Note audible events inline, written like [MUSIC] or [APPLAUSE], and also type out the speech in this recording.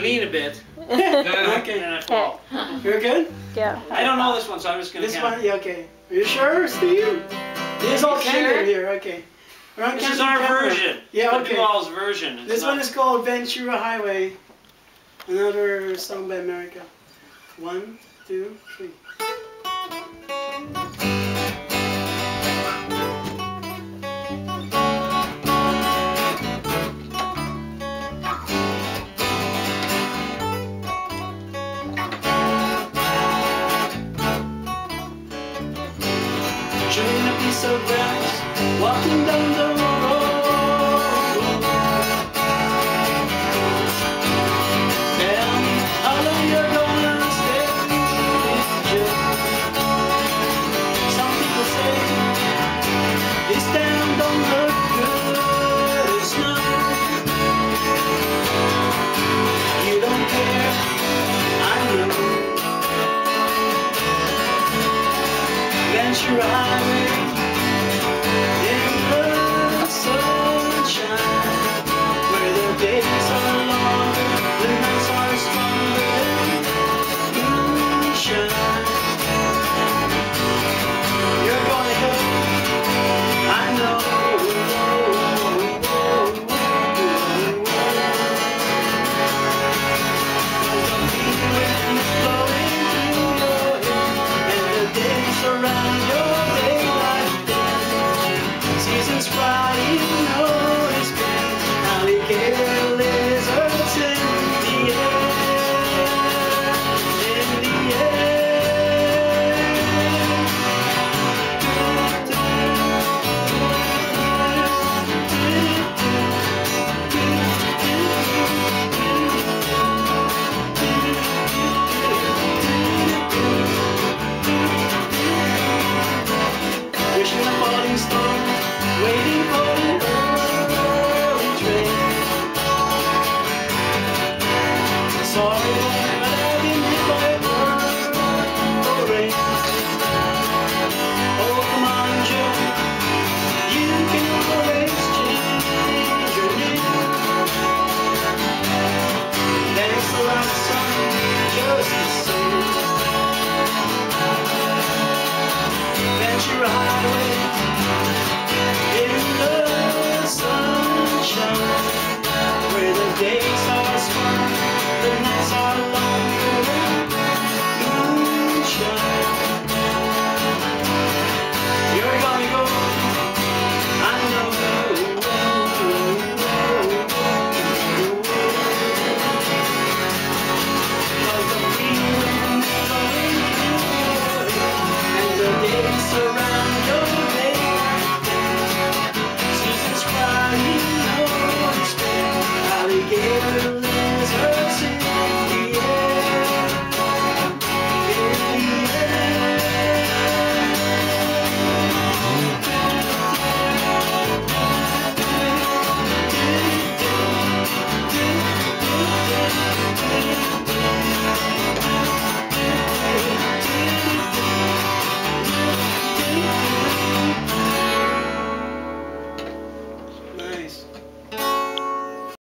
lean a bit, [LAUGHS] uh, okay. and I fall. You're good? Yeah. I don't know this one, so I'm just gonna This count. one, yeah, okay. Are you sure, Steve? This is all You candid sure? here, okay. We're on This is our camera. version. Yeah, The okay. Do-Alls' version. It's This not- one is called Ventura Highway. Another song by America. One, two, three. Of grass, walking down the road. How long you're gonna stay. Some people say this town don't look good. It's not. You don't care. I know. Highway Sorry,